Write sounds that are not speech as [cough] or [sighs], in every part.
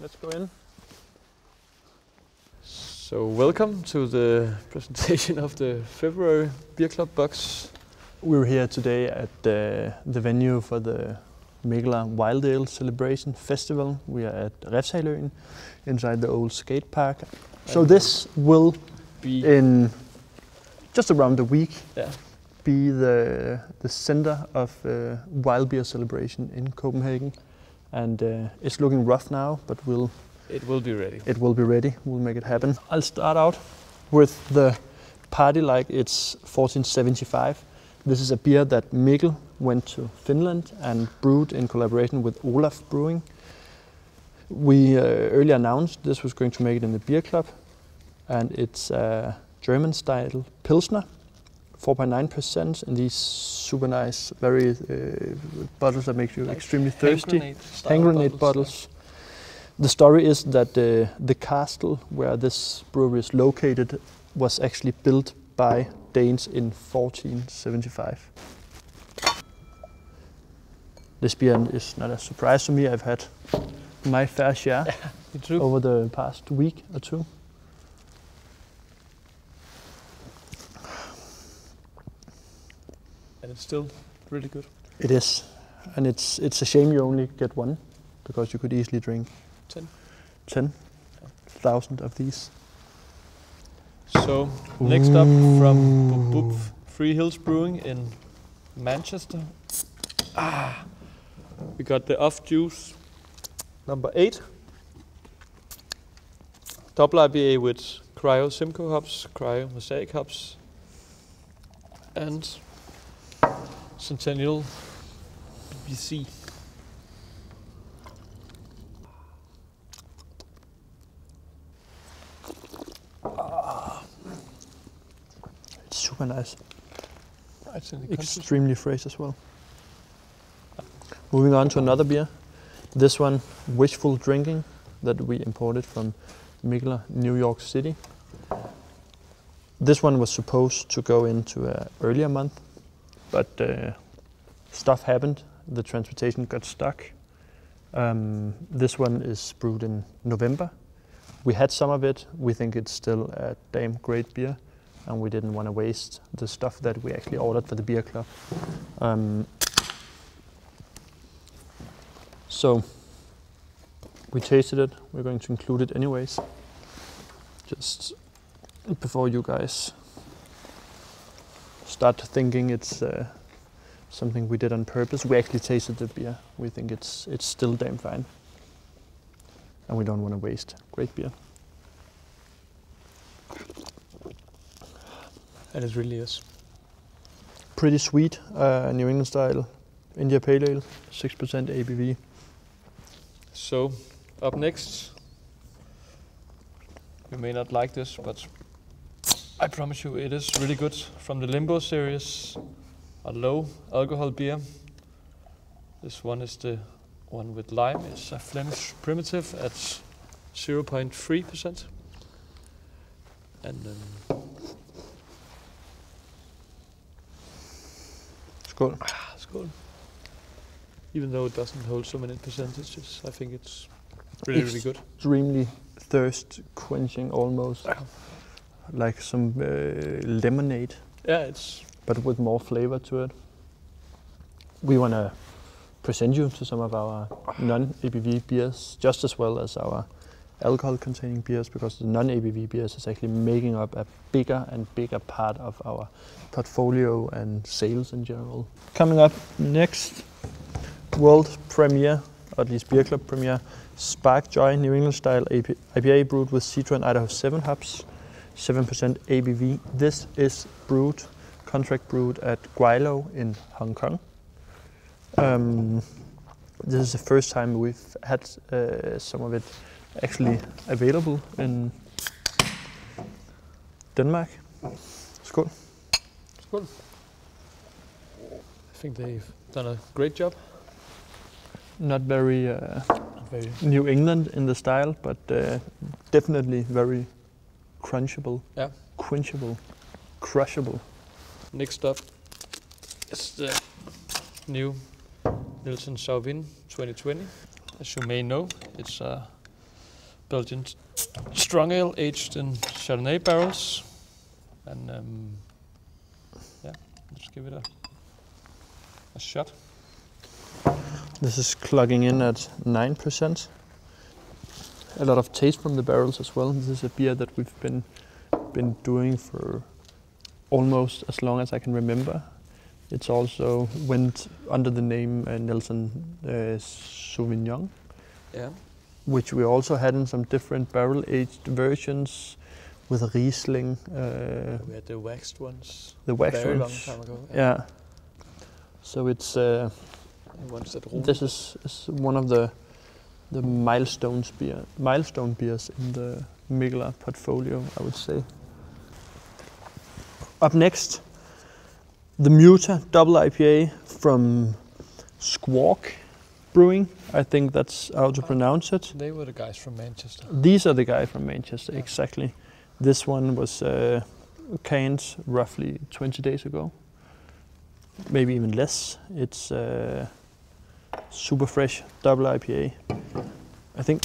Let's go in. So welcome to the presentation of the February Beer Club box. We're here today at the, the venue for the Mikkeller Wild Ale Celebration Festival. We are at Refshaleøen inside the old skate park. So And this will, Be in just around a week, yeah. be the, the center of uh, wild beer celebration in Copenhagen. And uh, it's looking rough now, but we'll, it will be ready. it will be ready. We'll make it happen. I'll start out with the party like it's 1475. This is a beer that Mikkel went to Finland and brewed in collaboration with Olaf Brewing. We uh, earlier announced this was going to make it in the beer club, and it's a German style Pilsner, 4.9% in these super nice, very uh, bottles that make you Like extremely Hand thirsty grenade hand grenade bottles. The story is that uh, the castle where this brewery is located was actually built by Danes in 1475. This beer is not a surprise to me. I've had my fair share [laughs] over the past week or two. And it's still really good. It is, and it's it's a shame you only get one, because you could easily drink Ten. ten thousand of these. So next up from Boop Boop Free Hills Brewing in Manchester. Ah, we got the off juice number eight. Double IPA with Cryo Simcoe hops, Cryo Mosaic hops, and Centennial BBC. Ah. It's super nice. It's extremely fresh as well. Moving on to another beer. This one, Wishful Drinking, that we imported from Mikkeller, New York City. This one was supposed to go into an earlier month, but uh, stuff happened. The transportation got stuck. Um, this one is brewed in November. We had some of it. We think it's still a damn great beer and we didn't want to waste the stuff that we actually ordered for the beer club. Um, so we tasted it. We're going to include it anyways. Just before you guys start thinking it's uh, something we did on purpose. We actually tasted the beer. We think it's it's still damn fine, and we don't want to waste great beer. And it really is. pretty sweet uh, New England style India Pale Ale, 6% ABV. So, up next, you may not like this, but I promise you it is really good. From the Limbo series, a low alcohol beer. This one is the one with lime. It's a Flemish primitive at 0.3%. And um, Skål. ah, skål. Even though it doesn't hold so many percentages, I think it's really, really good. Extremely thirst quenching almost. Like some uh, lemonade, Yeah, it's but with more flavor to it. We want to present you to some of our non-ABV beers just as well as our alcohol-containing beers because the non-ABV beers is actually making up a bigger and bigger part of our portfolio and sales in general. Coming up next, world premiere, or at least beer club premiere, Spark Joy New England style IPA brewed with Citra and Idaho 7 hops, 7% ABV. This is brewed, contract brewed at Gweilo in Hong Kong. Um, this is the first time we've had uh, some of it actually available in Denmark. Skål. Skål. I think they've done a great job. Not very uh, Very New England in the style, but uh, definitely very crunchable, Yeah. quenchable, crushable. Next up is the new Nelson Sauvin 2020. As you may know, it's a Belgian strong ale aged in Chardonnay barrels. And um, yeah, let's give it a, a shot. This is clogging in at 9%. A lot of taste from the barrels as well. This is a beer that we've been been doing for almost as long as I can remember. It's also went under the name uh, Nelson uh, Sauvignon, Yeah. which we also had in some different barrel aged versions with Riesling, uh, We had the waxed ones the wax very long ones. time ago. Yeah. So it's uh, ones that this is, is one of the the milestones beer milestone beers in the Mikkeller portfolio, I would say. Up next, the Muta Double IPA from Squawk Brewing. I think that's how to pronounce it. They were the guys from Manchester. These are the guys from Manchester, Yeah. exactly. This one was uh, canned roughly 20 days ago, maybe even less. It's uh, super fresh double IPA. I think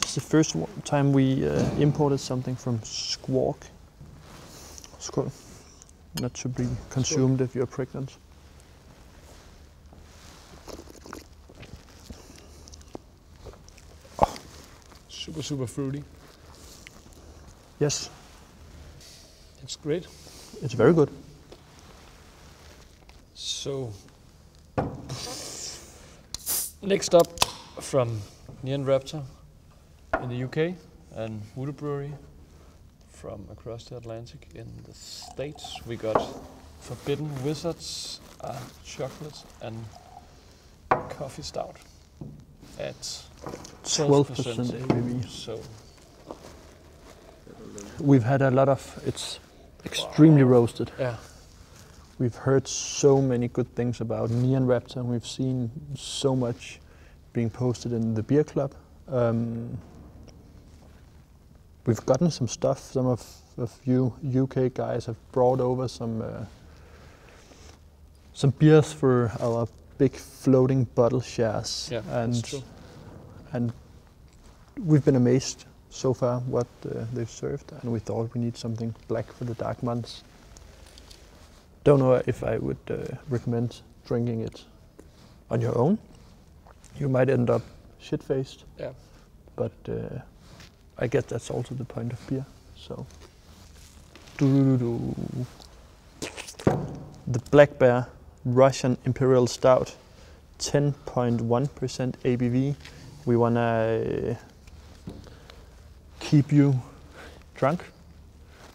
it's the first time we uh, imported something from Squawk. Skål. Not to be consumed if you're pregnant. Super, super fruity. Yes, It's great. it's very good. So, next up from Neon Raptor in the UK and Voodoo Brewery from across the Atlantic in the States, we got Forbidden Wizards, a chocolate and coffee stout at 12% 12% ABV. So, We've had a lot of, it's extremely roasted. yeah, We've heard so many good things about Neon Raptor. And we've seen so much being posted in the beer club. Um, we've gotten some stuff. Some of, of you UK guys have brought over some uh, some beers for our big floating bottle shares. yeah, and and we've been amazed so far what uh, they've served, and we thought we need something black for the dark months. Don't know if I would uh, recommend drinking it on your own. You might end up shit faced, Yeah. but uh, I guess that's also the point of beer. So, the Black Bear Russian Imperial Stout, 10.1% ABV. We wanna keep you drunk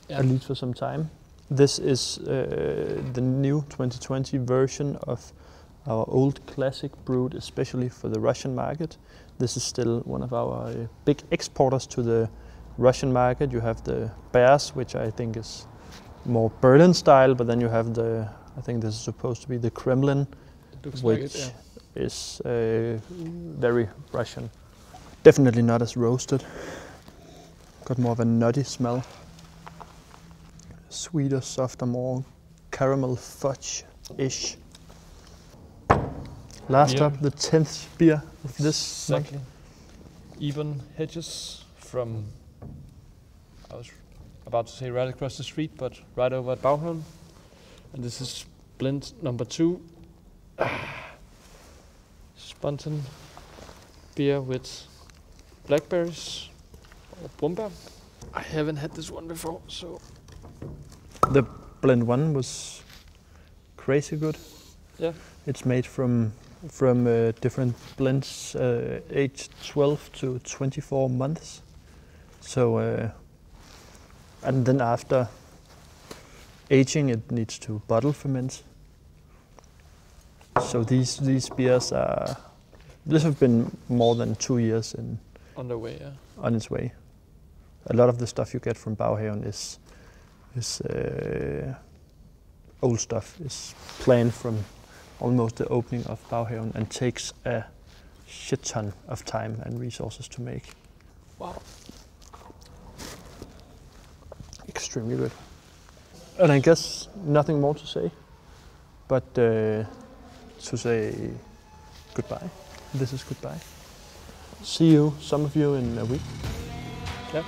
Yeah. at least for some time. This is uh, the new 2020 version of our old classic brewed especially for the Russian market. This is still one of our uh, big exporters to the Russian market. You have the Bears, which I think is more Berlin style, but then you have the, I think this is supposed to be the Kremlin, looks like it, which yeah. is uh, very Russian. Definitely not as roasted. Got more of a nutty smell. Sweeter, softer, more caramel fudge-ish. Last Yeah. up, the tenth beer of this. Exactly. Even Hedges from, I was about to say right across the street, but right over at Baghaven. And this is blend number two. [sighs] Spontan beer with blackberries or brumber. I haven't had this one before, so The blend one was crazy good. Yeah. It's made from from uh, different blends, uh, aged 12 to 24 months. So, uh, and then after aging, it needs to bottle ferment. So these these beers are. This have been more than two years in on the way, yeah. on its way. A lot of the stuff you get from Baghaven is is uh, old stuff. is planned from almost the opening of Baghaven and takes a shit ton of time and resources to make. Wow. Extremely good. And I guess nothing more to say, but uh, to say goodbye. This is goodbye. See you, some of you, in a week. Yeah.